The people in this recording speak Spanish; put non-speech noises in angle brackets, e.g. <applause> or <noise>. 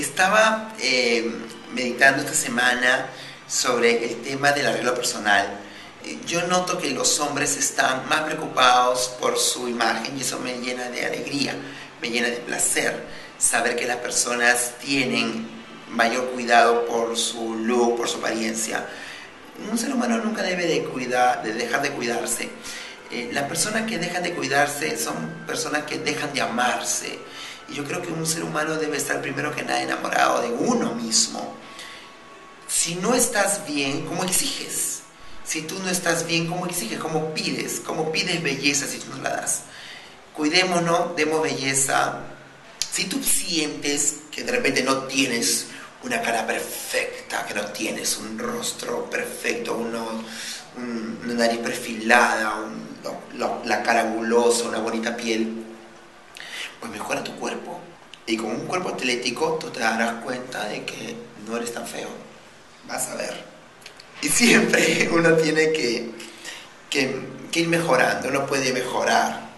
estaba eh, meditando esta semana sobre el tema del arreglo personal. Eh, Yo noto que los hombres están más preocupados por su imagen y eso me llena de alegría, me llena de placer saber que las personas tienen mayor cuidado por su look, por su apariencia. Un ser humano nunca debe de, cuidar, de dejar de cuidarse. Eh, las personas que dejan de cuidarse son personas que dejan de amarse. Y yo creo que un ser humano debe estar primero que nada enamorado de uno mismo. Si no estás bien, ¿cómo exiges? Si tú no estás bien, ¿cómo exiges? ¿Cómo pides? ¿Cómo pides belleza si tú no la das? Cuidémonos, demos belleza. Si tú sientes que de repente no tienes una cara perfecta, que no tienes un rostro perfecto, una nariz perfilada, un, la cara angulosa, una bonita piel, pues mejora tu cuerpo. Y con un cuerpo atlético tú te darás cuenta de que no eres tan feo. Vas a ver. Y siempre <laughs> uno tiene que, que, ir mejorando, uno puede mejorar.